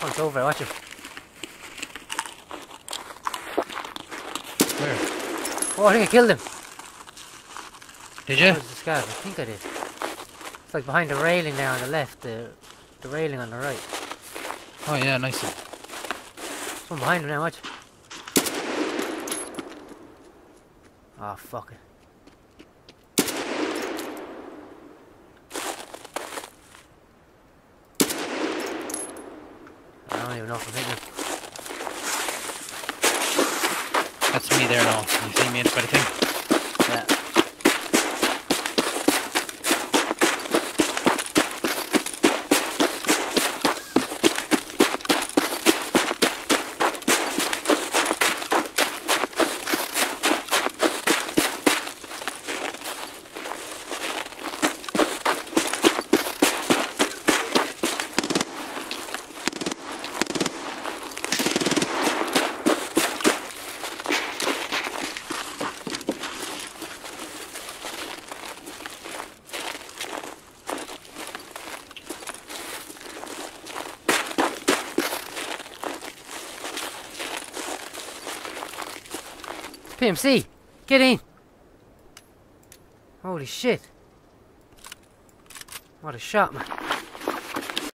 It's over, watch him. Where? Oh, I think I killed him. Did you? Where's the scav? I think I did. It's like behind the railing there on the left, the the railing on the right. Oh yeah, nice. Someone behind him now, watch. Oh, fuck it. Don't even know if I'm hitting. That's me there now. You see me by the PMC! Get in! Holy shit. What a shot, man.